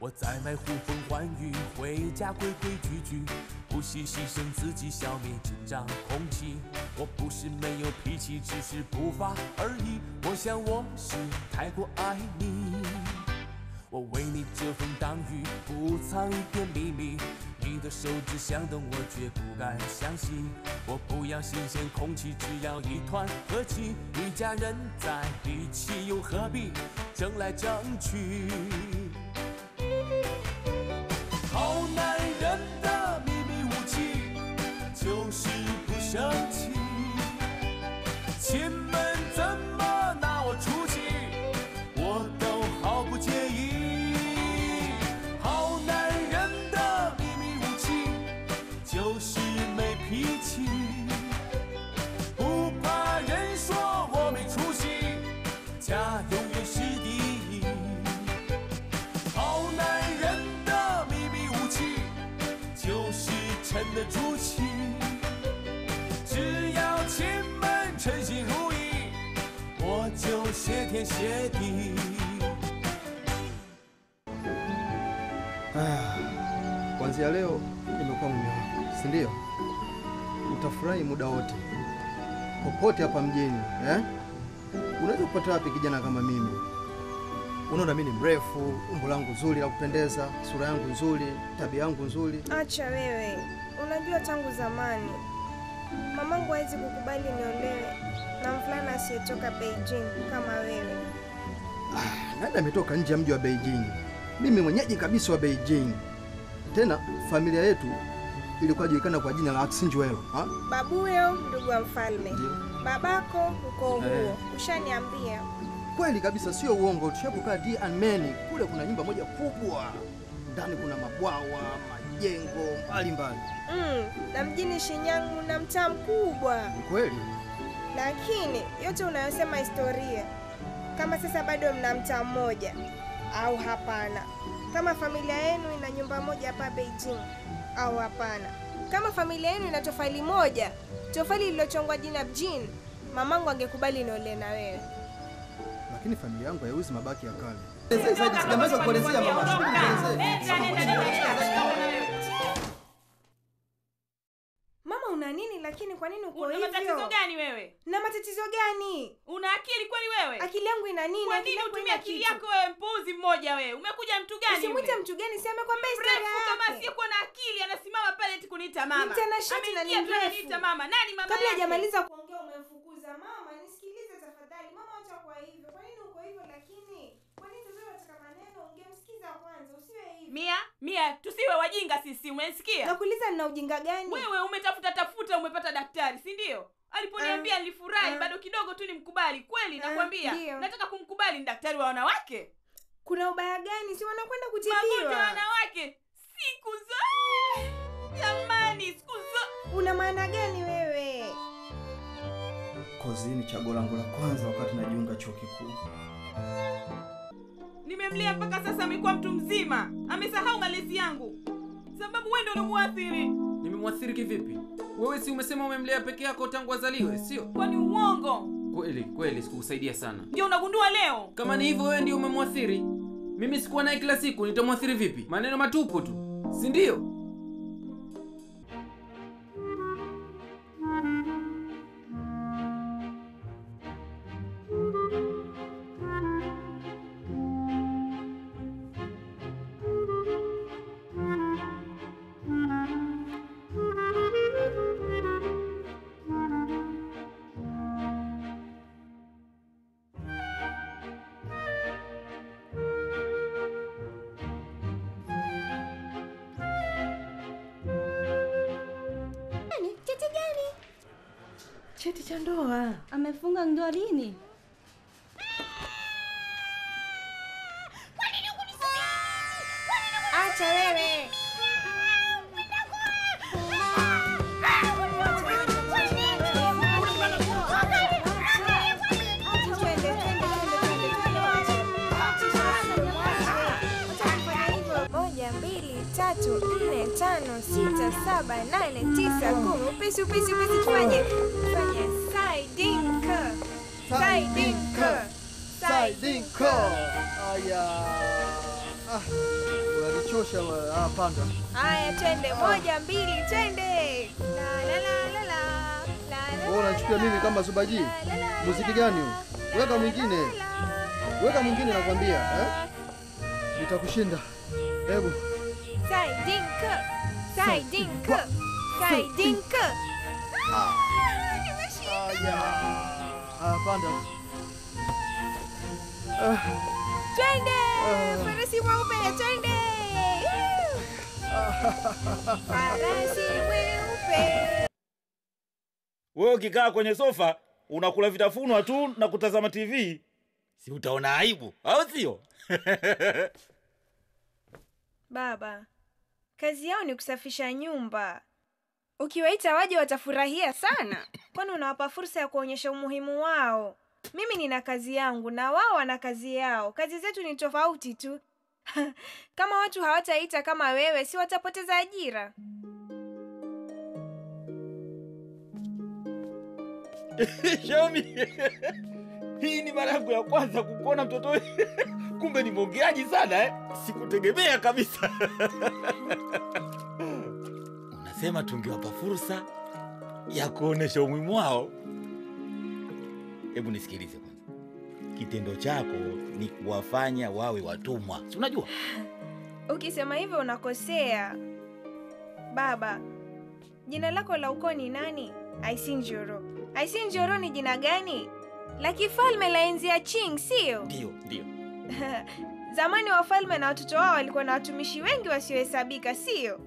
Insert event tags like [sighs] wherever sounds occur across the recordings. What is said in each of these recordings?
我在外呼风唤雨，回家规规矩矩，不惜牺牲自己消灭紧张空气。我不是没有脾气，只是不发而已。我想我是太过爱你，我为你遮风挡雨，不藏一点秘密。你的手指想动，我却不敢相信。我不要新鲜空气，只要一团和气。一家人在一起，又何必争来争去？και ah, leo nimekuwa mume wako, si ndio? Utafurahi muda wote popote hapa mjini eh? Unaweza kupata wapi kijana kama mimi? Unaona mimi ni mrefu, umbo langu zuri la kupendeza, sura yangu nzuri, tabia yangu nzuri. Acha wewe, unajua tangu zamani mamangu hawezi kukubali niolewe na mvulana asiyetoka Beijing kama wewe. Ah, Nani ametoka nje ya mji wa Beijing? Mimi mwenyeji kabisa wa Beijing. Tena familia yetu ilikuwa julikana kwa jina la Aksinjuelo. Ha? Babuyo ndugu wa mfalme, babako ukoo huo, Eh. ushaniambia. Kweli kabisa, sio uongo. Tushapokaa Dianmeni kule, kuna nyumba moja kubwa, ndani kuna mabwawa, majengo mbalimbali. Mm, na mjini Shinyangu na mtaa mkubwa, Kweli lakini yote unayosema historia. Kama sasa bado mna mta mmoja au hapana? Kama familia yenu ina nyumba moja hapa Beijing au hapana? Kama familia yenu ina tofali moja, tofali lililochongwa jina Jin, mamangu angekubali niolee na wewe. lakini familia yangu haiuzi mabaki ya kale. Lakini? Kwa nini uko Una hivyo? matatizo gani wewe? Na matatizo gani? Una akili kweli wewe? Akili yangu ina nini? Kwa nini utumia utumie akili yako wewe mpuzi mmoja wewe? Umekuja mtu gani? Usimwite mtu gani? Si amekwambia historia yake. kama asiyekuwa na akili anasimama pale eti kuniita mama. Mtanashati na nini? Mama. Nani mama Kabla hajamaliza kuongea umemfukuza. Mama, nisikilize tafadhali. Mama, acha kwa hivyo. Kwa nini uko hivyo lakini? Kwa nini sasa unataka maneno? Ungemsikiza kwanza, usiwe hivyo. Mia, Mia, tusiwe wajinga sisi, umesikia? Nakuuliza nina ujinga gani? Wewe umetafuta tafuta umepata daktari, si ndio? Aliponiambia nilifurahi, uh, bado kidogo tu nimkubali. Kweli uh, nakwambia. Nataka kumkubali ni daktari wa wanawake. Kuna ubaya gani? Si wanakwenda Magonjwa kutibiwa. wanawake siku zote. Jamani, siku zote. Una maana gani wewe? Kozi ni chaguo langu la kwanza wakati najiunga chuo kikuu. Nimemlea mpaka sasa amekuwa mtu mzima, amesahau malezi yangu, sababu wewe ndio unamuathiri. Nimemwathiri kivipi? Wewe si umesema umemlea peke yako tangu azaliwe, sio? Kwani uongo Kweli kweli, sikukusaidia sana. ndio unagundua leo? Kama ni hivyo, wewe ndio umemwathiri. Mimi sikuwa naye kila siku, nitamwathiri vipi? Maneno matupu tu, si ndio? Cheti cha ndoa. Amefunga ndoa lini? Acha wewe. Tatu, nne, tano, sita, saba, nane, tisa, kumi. Upesi, upesi, upesi, tufanye tufanye saidinka, saidinka, Saidinko. Aya. Ah, unanichosha. Ah, panda. Haya, twende moja, mbili, twende. La la la la la. La la. Wewe unanichukulia mimi kama Zubaji? Muziki gani huu? Weka mwingine. Weka mwingine nakwambia, eh? Nitakushinda. Hebu. Saidinka, saidinka, saidinka. Ah. Nimeshinda. Aya. Ah, panda. Ah, Twende! Farasi mweupe, twende! Farasi mweupe. wewe ukikaa kwenye sofa unakula vitafunwa tu na kutazama tv si utaona aibu au sio [laughs] Baba, kazi yao ni kusafisha nyumba. Ukiwaita waje watafurahia sana, [coughs] kwani unawapa fursa ya kuonyesha umuhimu wao. Mimi nina kazi yangu na wao wana kazi yao. Kazi zetu ni tofauti tu. [laughs] Kama watu hawataita kama wewe, si watapoteza ajira? [laughs] Xiaomi, [laughs] hii ni mara yangu ya kwanza kukuona mtoto [laughs] kumbe ni mwongeaji sana eh? sikutegemea kabisa [laughs] unasema tungewapa fursa ya kuonesha umuhimu wao hebu nisikilize kwanza kitendo chako ni kuwafanya wawe watumwa si unajua [sighs] Ukisema hivyo unakosea. Baba, jina lako la ukoo ni nani? Aisinjoro. Aisinjoro ni jina gani? La kifalme la enzi ya Qing, sio? ndio ndio [laughs] Zamani wafalme na watoto wao walikuwa na watumishi wengi wasiohesabika, sio?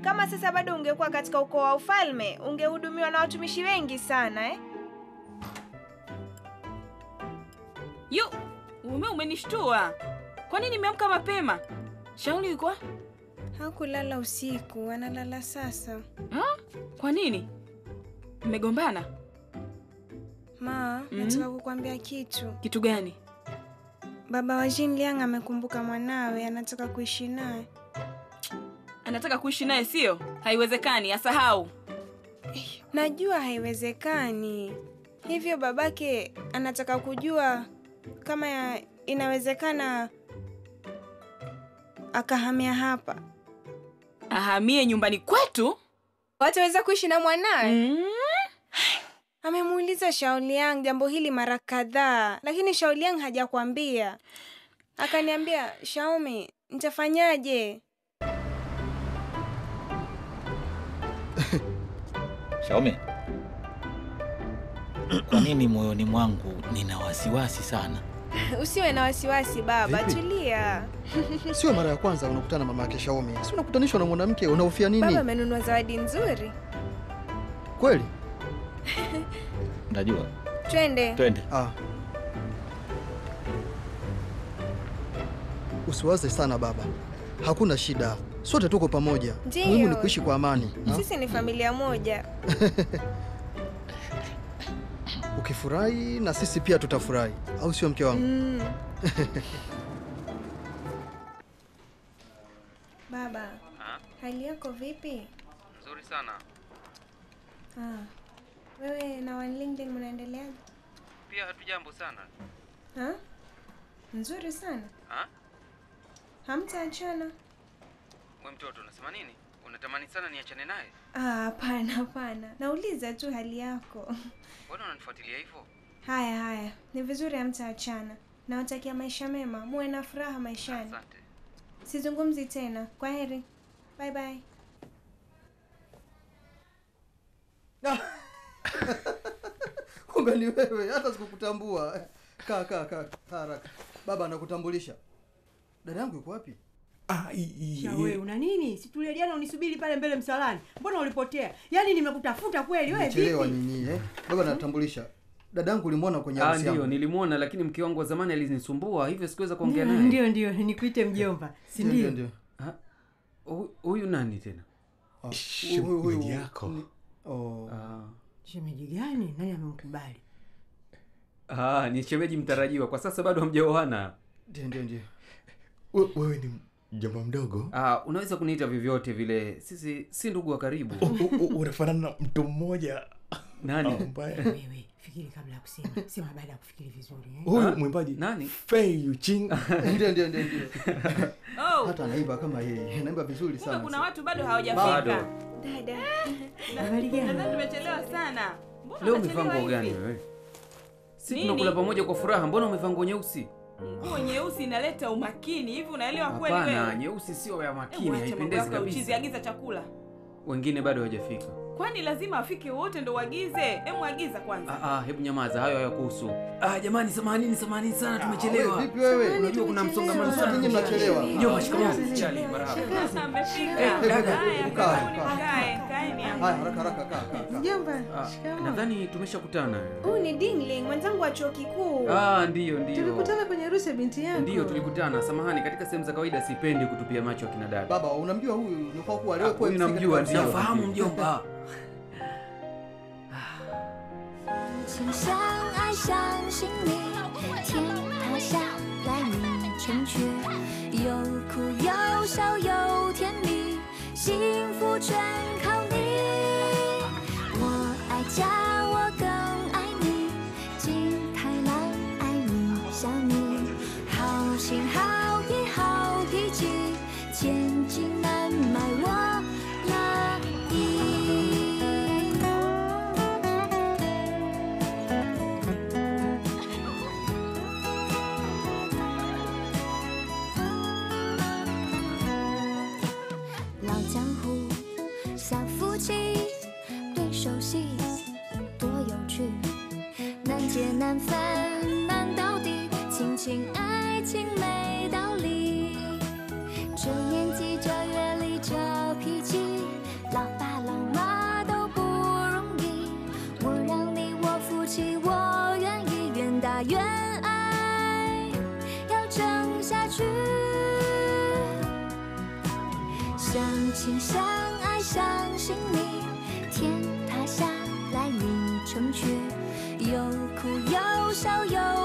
Kama sasa bado ungekuwa katika ukoo wa ufalme, ungehudumiwa na watumishi wengi sana eh? yu ume umenishtua kwa nini nimeamka mapema shauli yuko? Hakulala usiku, analala sasa. ha? kwa nini mmegombana Ma, Mhm. nataka kukuambia kitu. kitu gani Baba wa Jin Liang amekumbuka mwanawe, anataka kuishi naye. anataka kuishi naye sio haiwezekani asahau Najua haiwezekani. Hivyo babake anataka kujua kama ya- inawezekana akahamia hapa. ahamie nyumbani kwetu Wataweza kuishi na mwanawe? mm? Amemuuliza Shaoliang jambo hili mara kadhaa, lakini Shaoliang hajakwambia. Akaniambia, shaumi nitafanyaje? [laughs] shaumi kwa nini moyoni mwangu nina wasiwasi sana? [laughs] Usiwe na wasiwasi baba, Vipi? tulia. [laughs] Sio mara ya kwanza unakutana mama yake Shaomi. Si unakutanishwa na mwanamke, unahofia Baba nini? amenunua zawadi nzuri. Kweli? [laughs] Unajua, Twende. twende. Ah. Usiwaze sana baba, hakuna shida, sote tuko pamoja. Ndiyo. Muhimu ni kuishi kwa amani. Sisi ni familia moja. [laughs] Ukifurahi na sisi pia tutafurahi, au sio mke wangu? Mm. [laughs] Baba, hali yako vipi? Nzuri sana. Ah. Wewe na Wan LinkedIn mnaendeleaje? Pia hatujambo sana. Ha? Nzuri sana. Ha? Hamtaachana? Mwe mtoto unasema nini? Unatamani sana niachane naye? Ah, hapana, hapana. Nauliza tu hali yako. Mbona unanifuatilia hivyo? Haya, haya. Ni vizuri hamtaachana. Nawatakia maisha mema, muwe na furaha maishani. Asante. Sizungumzi tena. Kwa heri. Bye bye. Kumbe ni wewe, hata sikukutambua. Kaa, kaa, kaa, haraka. Baba anakutambulisha. Dada yangu yuko wapi? Ah, una nini? Si tulia jana unisubiri pale mbele msalani. Mbona ulipotea? Yaani nimekutafuta kweli wewe vipi? nini eh? Baba anatambulisha. Dada yangu ulimwona kwenye Ah, harusi ndio yangu. nilimwona, lakini mke wangu wa zamani alinisumbua, hivyo sikuweza kuongea naye. Ndio ndio, nikuite mjomba. Si Ndio, ndio? ndio. Ah, hu- Huyu nani tena? Ah, huyu- yako. Oh. Ah, Shemeji gani? Nani amemkubali? ah, ni shemeji mtarajiwa. Kwa sasa bado hamjaoana. Ndio, ndio, ndio. We- wewe ni mjomba mdogo. Ah, unaweza kuniita vyovyote vile, sisi si ndugu wa karibu. Unafanana na mtu mmoja Nani? Wewe fikiri kabla ya kusema, [laughs] sema baada ya kufikiri vizuri eh? huyu mwimbaji Nani? Fei Yuching. [laughs] Ndio, ndio, ndio, ndio. [laughs] Oh, Hata anaimba kama yeye, anaimba vizuri sana. kuna watu bado Bado. hawajafika. Dada, Habari gani? Nadhani tumechelewa sana. Mbona Leo umevaa nguo gani wewe? Si tunakula pamoja kwa furaha, mbona umevaa nguo nyeusi? Nguo nyeusi inaleta umakini. Hivi unaelewa kweli Hapana, wewe? nyeusi sio ya makini, haipendezi kabisa. uchizi, kabisa. agiza chakula. Wengine bado hawajafika. Kwani lazima afike wote ndo uagize? Hebu agiza kwanza. Ah, ah, hebu nyamaza, hayo hayakuhusu. Ah, jamani, samahani, samahani sana, tumechelewa. Wewe, vipi wewe? Unajua kuna msongamano sana. nyinyi mnachelewa. Njoo, shikamoo. Chali, Haya, eh, kaa, kaa. Kaeni hapa. Haya, haraka haraka kaa mjomba, Ah, shikamoo. nadhani tumeshakutana. Huyu ni Dingling, mwenzangu wa chuo kikuu. Ah, ndio ndio. Tulikutana kwenye harusi ya binti yangu. Ndio tulikutana. Samahani, katika sehemu za kawaida sipendi kutupia macho akina dada. Baba, unamjua huyu? Ni kwa kuwa leo Ah, kwa namjua, nafahamu mjomba. 相爱，相信你，天塌下来你成全，有哭有笑有甜蜜，幸福全靠难分难到底，亲情爱情没道理。这年纪这阅历这脾气，老爸老妈都不容易。我让你我夫妻，我愿意愿打愿哭又笑又